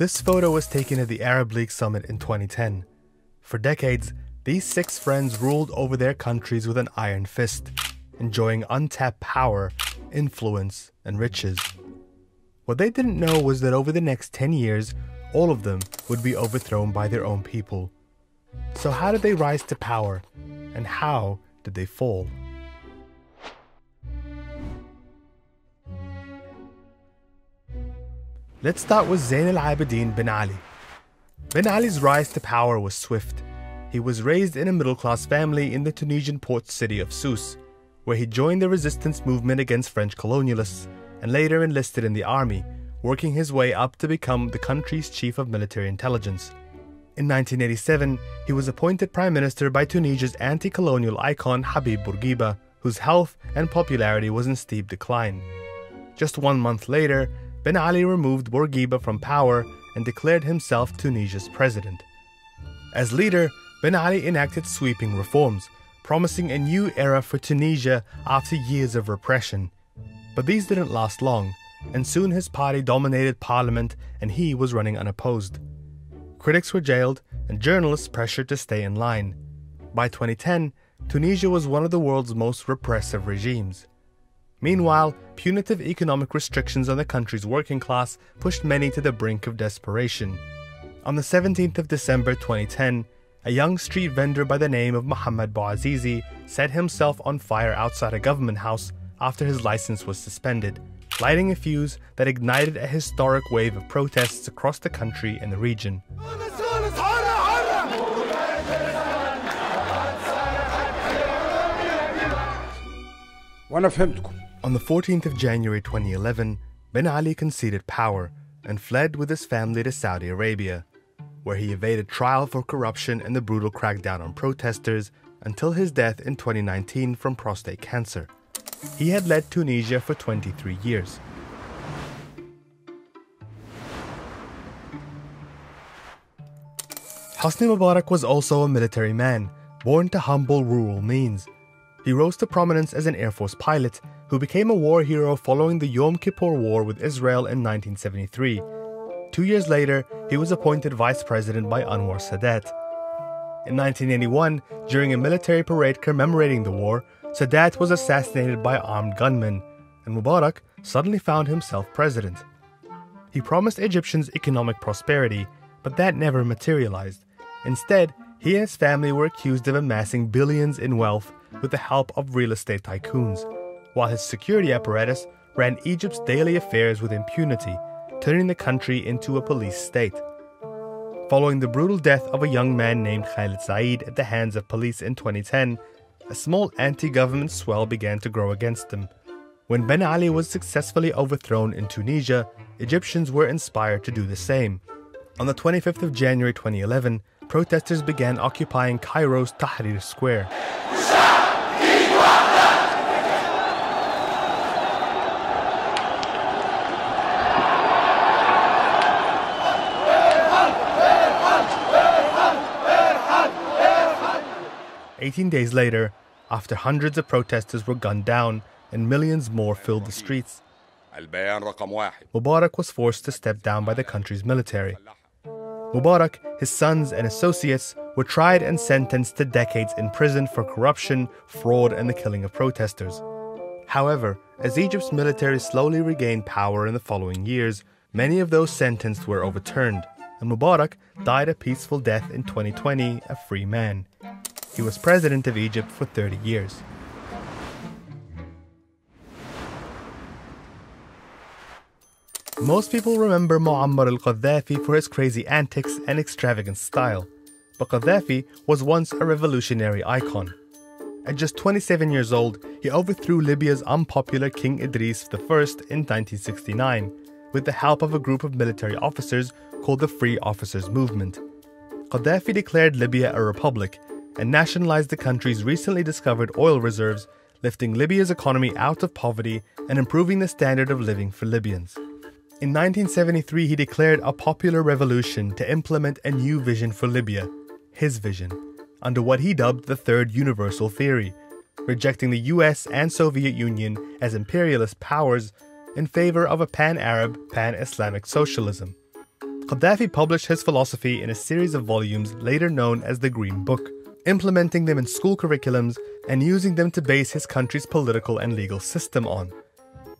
This photo was taken at the Arab League Summit in 2010. For decades, these six friends ruled over their countries with an iron fist, enjoying untapped power, influence, and riches. What they didn't know was that over the next 10 years, all of them would be overthrown by their own people. So, how did they rise to power? And how did they fall? Let's start with Zain al Abidin bin Ali. Bin Ali's rise to power was swift. He was raised in a middle class family in the Tunisian port city of Sousse, where he joined the resistance movement against French colonialists and later enlisted in the army, working his way up to become the country's chief of military intelligence. In 1987, he was appointed prime minister by Tunisia's anti colonial icon Habib Bourguiba, whose health and popularity was in steep decline. Just one month later, Ben Ali removed Bourguiba from power and declared himself Tunisia's president. As leader, Ben Ali enacted sweeping reforms, promising a new era for Tunisia after years of repression. But these didn't last long, and soon his party dominated parliament and he was running unopposed. Critics were jailed and journalists pressured to stay in line. By 2010, Tunisia was one of the world's most repressive regimes. Meanwhile, punitive economic restrictions on the country's working class pushed many to the brink of desperation. On the 17th of December 2010, a young street vendor by the name of Muhammad Bouazizi set himself on fire outside a government house after his license was suspended, lighting a fuse that ignited a historic wave of protests across the country and the region. On the 14th of January 2011, Ben Ali conceded power and fled with his family to Saudi Arabia, where he evaded trial for corruption and the brutal crackdown on protesters until his death in 2019 from prostate cancer. He had led Tunisia for 23 years. Hosni Mubarak was also a military man, born to humble rural means. He rose to prominence as an Air Force pilot who became a war hero following the Yom Kippur War with Israel in 1973. Two years later, he was appointed vice president by Anwar Sadat. In 1981, during a military parade commemorating the war, Sadat was assassinated by armed gunmen, and Mubarak suddenly found himself president. He promised Egyptians economic prosperity, but that never materialized. Instead, he and his family were accused of amassing billions in wealth with the help of real estate tycoons, while his security apparatus ran Egypt's daily affairs with impunity, turning the country into a police state. Following the brutal death of a young man named Khalid Said at the hands of police in 2010, a small anti government swell began to grow against him. When Ben Ali was successfully overthrown in Tunisia, Egyptians were inspired to do the same. On the 25th of January 2011, protesters began occupying Cairo's Tahrir Square. 18 days later, after hundreds of protesters were gunned down and millions more filled the streets, Mubarak was forced to step down by the country's military. Mubarak, his sons, and associates were tried and sentenced to decades in prison for corruption, fraud, and the killing of protesters. However, as Egypt's military slowly regained power in the following years, many of those sentenced were overturned, and Mubarak died a peaceful death in 2020, a free man. He was president of Egypt for 30 years. Most people remember Muammar al-Qaddafi for his crazy antics and extravagant style, but Qaddafi was once a revolutionary icon. At just 27 years old, he overthrew Libya's unpopular King Idris I in 1969 with the help of a group of military officers called the Free Officers Movement. Qaddafi declared Libya a republic and nationalized the country's recently discovered oil reserves, lifting Libya's economy out of poverty and improving the standard of living for Libyans. In 1973, he declared a popular revolution to implement a new vision for Libya, his vision, under what he dubbed the Third Universal Theory, rejecting the US and Soviet Union as imperialist powers in favor of a pan Arab, pan Islamic socialism. Gaddafi published his philosophy in a series of volumes later known as the Green Book, implementing them in school curriculums and using them to base his country's political and legal system on.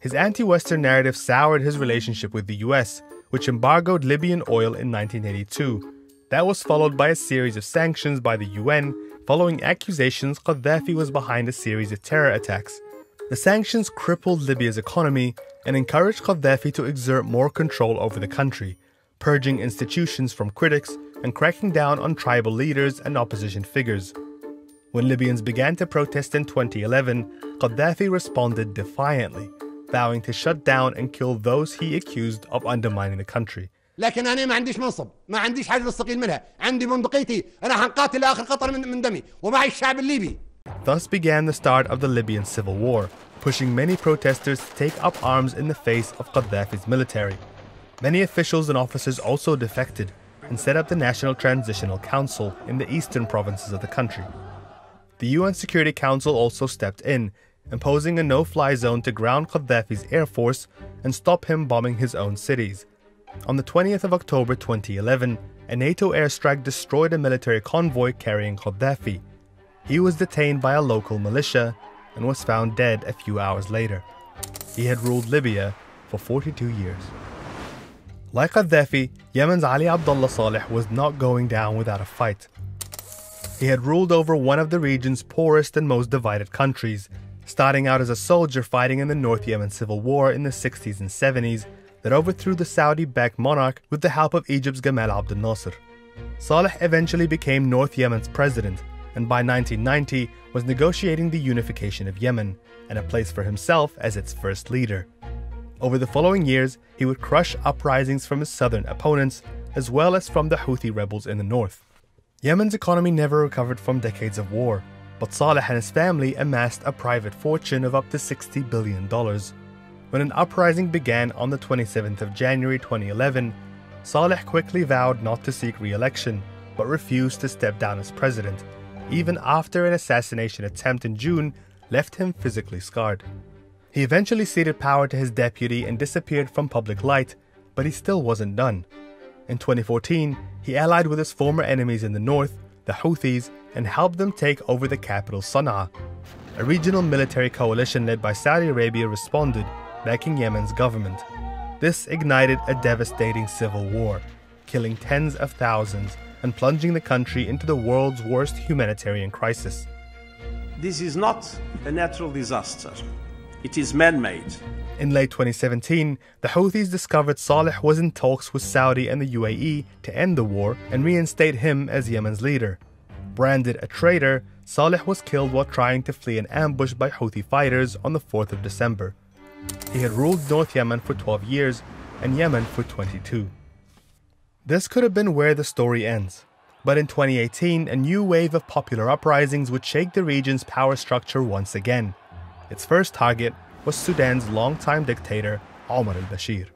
His anti Western narrative soured his relationship with the US, which embargoed Libyan oil in 1982. That was followed by a series of sanctions by the UN following accusations Gaddafi was behind a series of terror attacks. The sanctions crippled Libya's economy and encouraged Gaddafi to exert more control over the country, purging institutions from critics and cracking down on tribal leaders and opposition figures. When Libyans began to protest in 2011, Gaddafi responded defiantly, vowing to shut down and kill those he accused of undermining the country. لكن انا ما عنديش منصب ما عنديش حاجه استقيل منها عندي بندقيتي انا هنقاتل لاخر قطر من, من دمي ومعي الشعب الليبي Thus began the start of the Libyan civil war, pushing many protesters to take up arms in the face of Gaddafi's military. Many officials and officers also defected and set up the National Transitional Council in the eastern provinces of the country. The UN Security Council also stepped in, imposing a no fly zone to ground Gaddafi's air force and stop him bombing his own cities. On the 20th of October 2011, a NATO airstrike destroyed a military convoy carrying Gaddafi. He was detained by a local militia and was found dead a few hours later. He had ruled Libya for 42 years. Like Gaddafi, Yemen's Ali Abdullah Saleh was not going down without a fight. He had ruled over one of the region's poorest and most divided countries, starting out as a soldier fighting in the North Yemen civil war in the 60s and 70s that overthrew the Saudi backed monarch with the help of Egypt's Gamal Abdel Nasser. Saleh eventually became North Yemen's president and by 1990 was negotiating the unification of Yemen and a place for himself as its first leader. Over the following years, he would crush uprisings from his southern opponents as well as from the Houthi rebels in the north. Yemen's economy never recovered from decades of war, but Saleh and his family amassed a private fortune of up to $60 billion. When an uprising began on the 27th of January 2011, Saleh quickly vowed not to seek re election, but refused to step down as president, even after an assassination attempt in June left him physically scarred. He eventually ceded power to his deputy and disappeared from public light, but he still wasn't done. In 2014, he allied with his former enemies in the north, the Houthis, and helped them take over the capital Sana'a. A regional military coalition led by Saudi Arabia responded, backing Yemen's government. This ignited a devastating civil war, killing tens of thousands and plunging the country into the world's worst humanitarian crisis. This is not a natural disaster. It is man made. In late 2017, the Houthis discovered Saleh was in talks with Saudi and the UAE to end the war and reinstate him as Yemen's leader. Branded a traitor, Saleh was killed while trying to flee an ambush by Houthi fighters on the 4th of December. He had ruled North Yemen for 12 years and Yemen for 22. This could have been where the story ends. But in 2018, a new wave of popular uprisings would shake the region's power structure once again. Its first target was Sudan's longtime dictator, Omar al Bashir.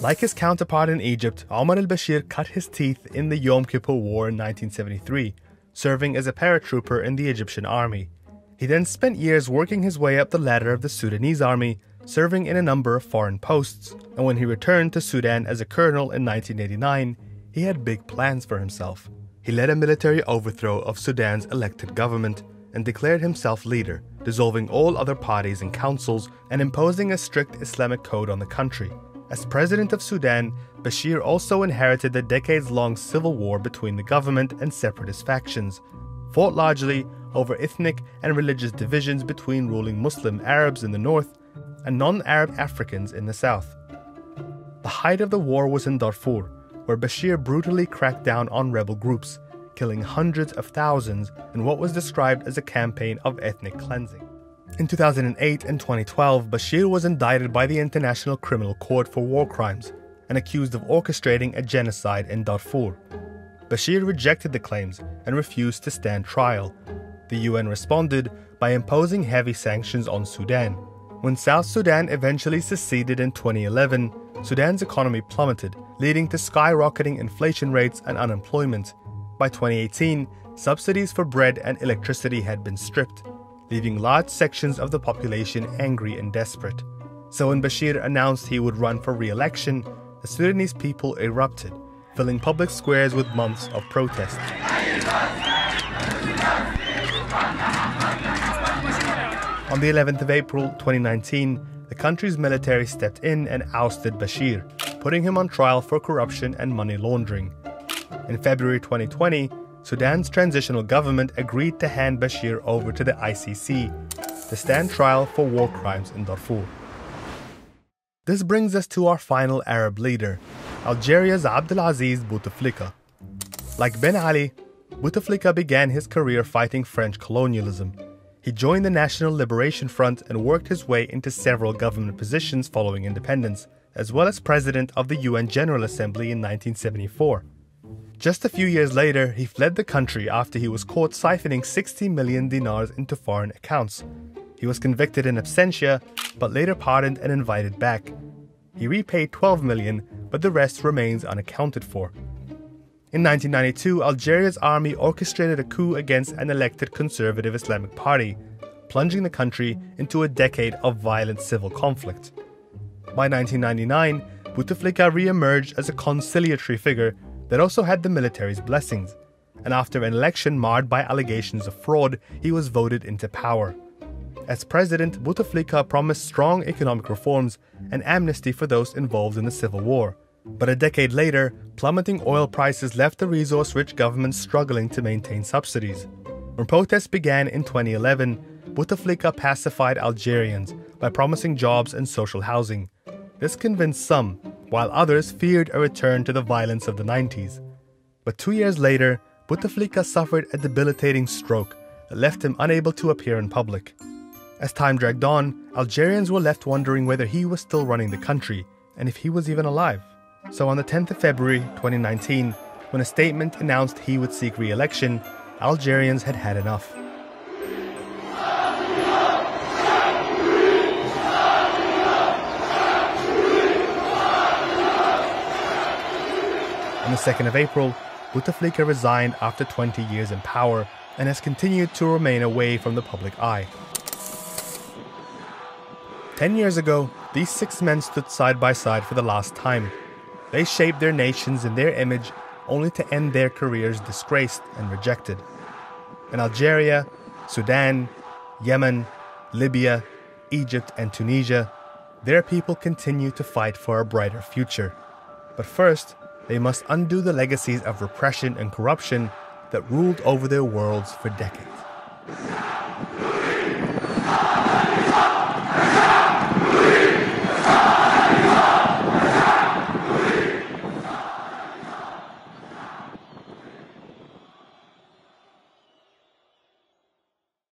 Like his counterpart in Egypt, Omar al Bashir cut his teeth in the Yom Kippur War in 1973, serving as a paratrooper in the Egyptian army. He then spent years working his way up the ladder of the Sudanese army serving in a number of foreign posts, and when he returned to Sudan as a colonel in 1989, he had big plans for himself. He led a military overthrow of Sudan's elected government and declared himself leader, dissolving all other parties and councils and imposing a strict Islamic code on the country. As president of Sudan, Bashir also inherited the decades long civil war between the government and separatist factions, fought largely over ethnic and religious divisions between ruling Muslim Arabs in the north and non Arab Africans in the south. The height of the war was in Darfur, where Bashir brutally cracked down on rebel groups, killing hundreds of thousands in what was described as a campaign of ethnic cleansing. In 2008 and 2012, Bashir was indicted by the International Criminal Court for war crimes and accused of orchestrating a genocide in Darfur. Bashir rejected the claims and refused to stand trial. The UN responded by imposing heavy sanctions on Sudan, when South Sudan eventually seceded in 2011, Sudan's economy plummeted, leading to skyrocketing inflation rates and unemployment. By 2018, subsidies for bread and electricity had been stripped, leaving large sections of the population angry and desperate. So when Bashir announced he would run for re election, the Sudanese people erupted, filling public squares with months of protest. On the 11th of April 2019, the country's military stepped in and ousted Bashir, putting him on trial for corruption and money laundering. In February 2020, Sudan's transitional government agreed to hand Bashir over to the ICC to stand trial for war crimes in Darfur. This brings us to our final Arab leader, Algeria's Abdelaziz Bouteflika. Like Ben Ali, Bouteflika began his career fighting French colonialism. He joined the National Liberation Front and worked his way into several government positions following independence, as well as president of the UN General Assembly in 1974. Just a few years later, he fled the country after he was caught siphoning 60 million dinars into foreign accounts. He was convicted in absentia, but later pardoned and invited back. He repaid 12 million, but the rest remains unaccounted for. In 1992, Algeria's army orchestrated a coup against an elected conservative Islamic party, plunging the country into a decade of violent civil conflict. By 1999, Bouteflika re-emerged as a conciliatory figure that also had the military's blessings, and after an election marred by allegations of fraud, he was voted into power. As president, Bouteflika promised strong economic reforms and amnesty for those involved in the civil war. But a decade later, plummeting oil prices left the resource rich government struggling to maintain subsidies. When protests began in 2011, Bouteflika pacified Algerians by promising jobs and social housing. This convinced some, while others feared a return to the violence of the 90s. But two years later, Bouteflika suffered a debilitating stroke that left him unable to appear in public. As time dragged on, Algerians were left wondering whether he was still running the country and if he was even alive. So on the 10th of February 2019, when a statement announced he would seek re election, Algerians had had enough. On the 2nd of April, Bouteflika resigned after 20 years in power and has continued to remain away from the public eye. Ten years ago, these six men stood side by side for the last time they shaped their nations in their image only to end their careers disgraced and rejected. In Algeria, Sudan, Yemen, Libya, Egypt, and Tunisia, their people continue to fight for a brighter future. But first, they must undo the legacies of repression and corruption that ruled over their worlds for decades.